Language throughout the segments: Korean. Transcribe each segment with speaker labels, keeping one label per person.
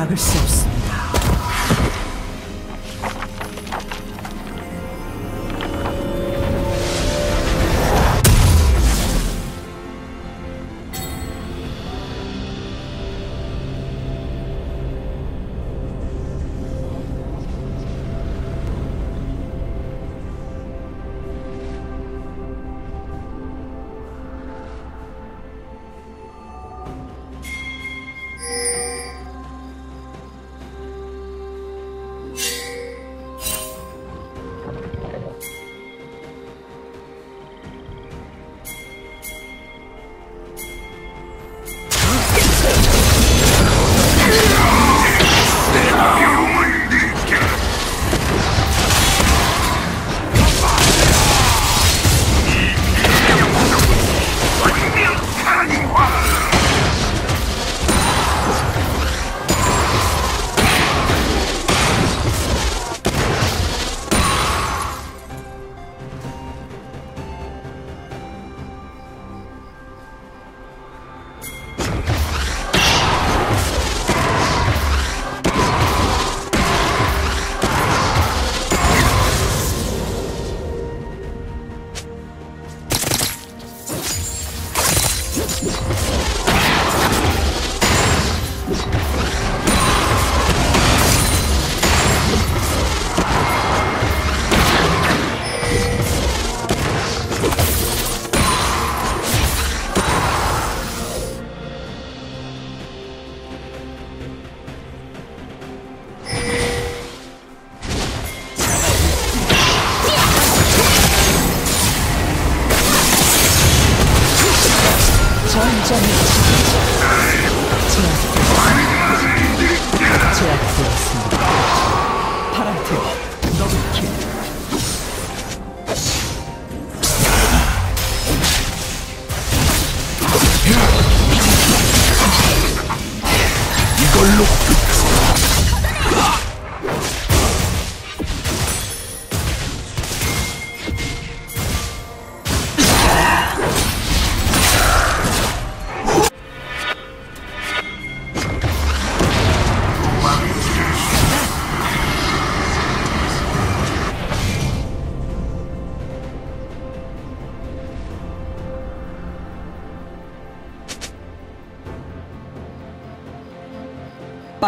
Speaker 1: another so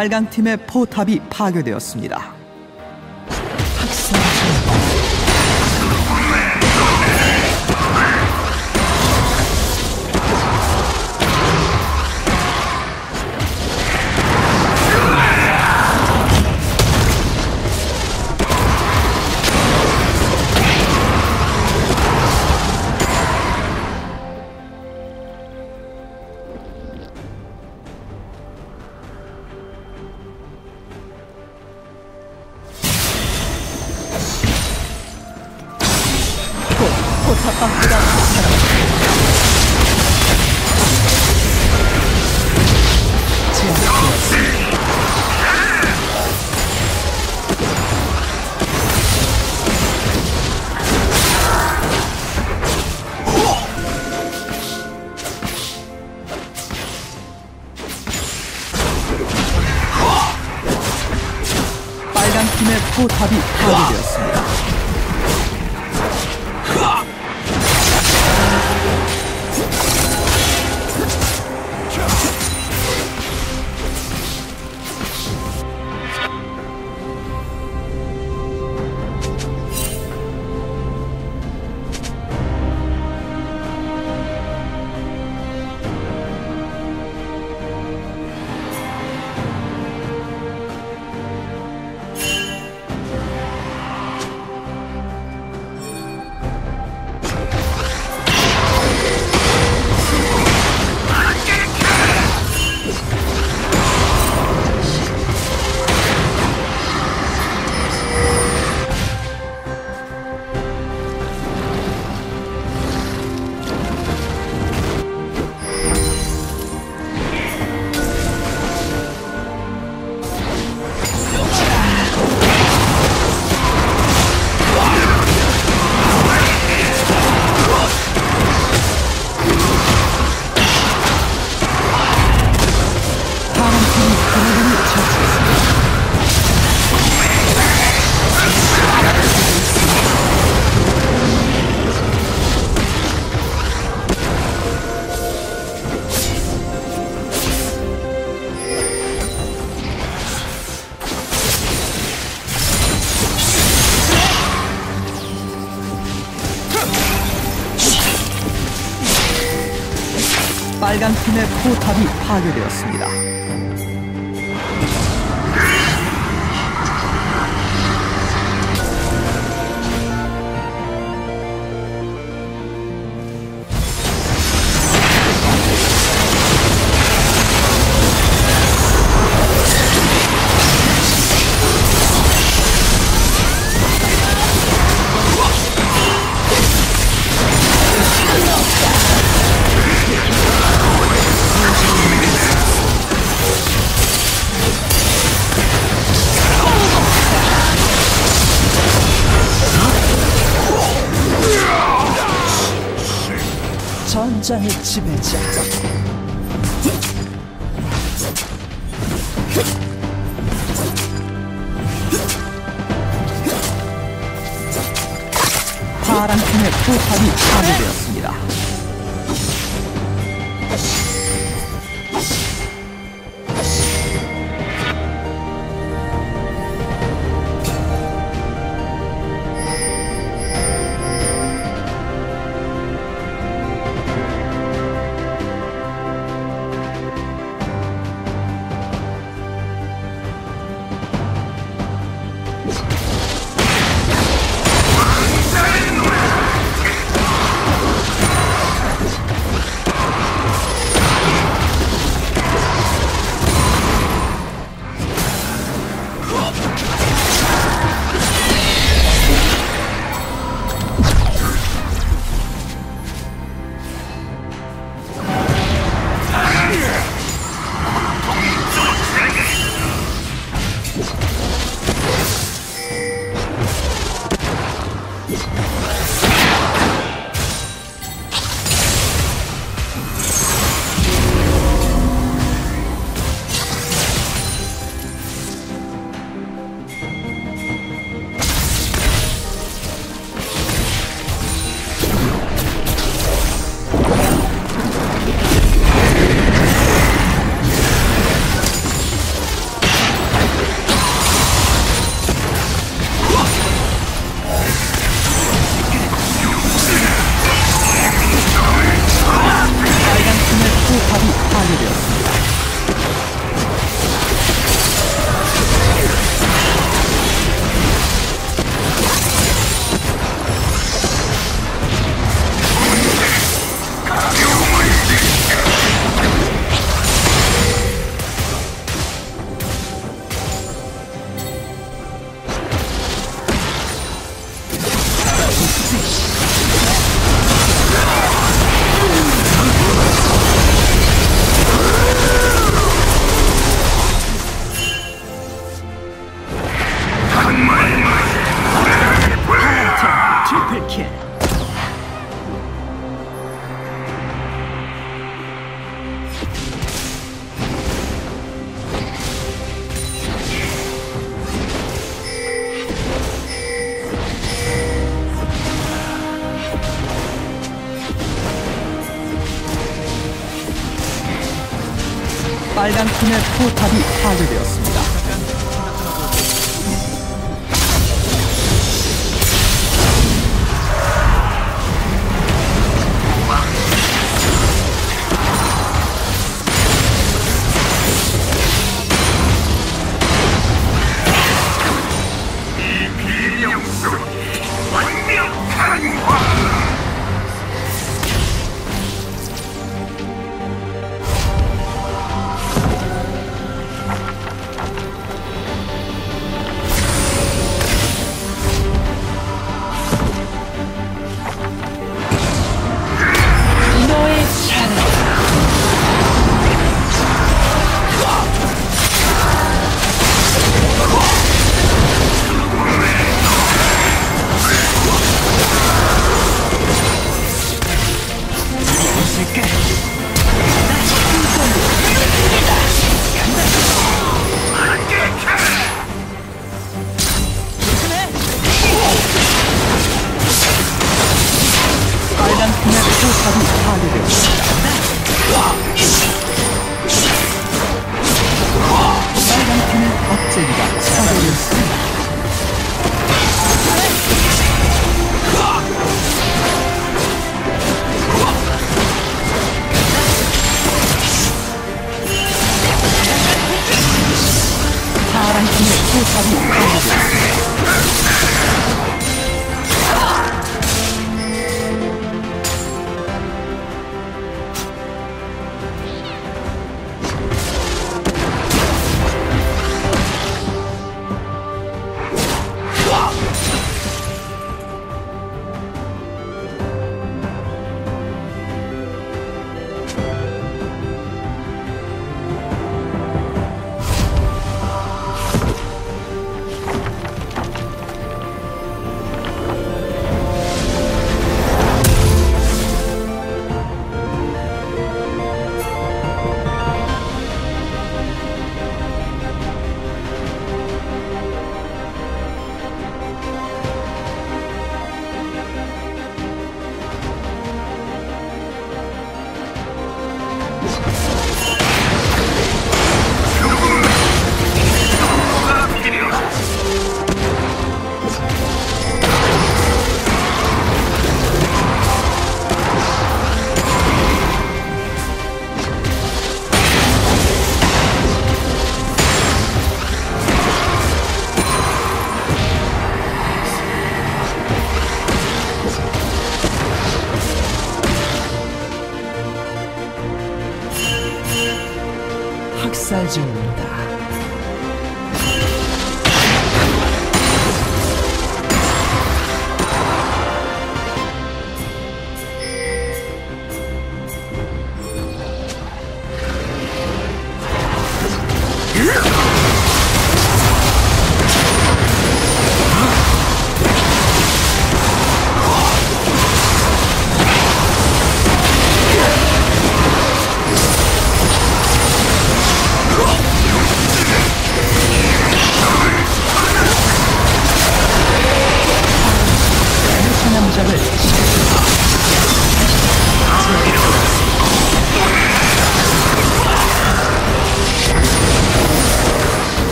Speaker 2: 빨강 팀의 포탑이 파괴되었습니다. 포탑이 파괴되었습니다. 빨간 팀의 포탑이 파괴되었습니다. 파란 팀의 포탑이 파괴되었습니다.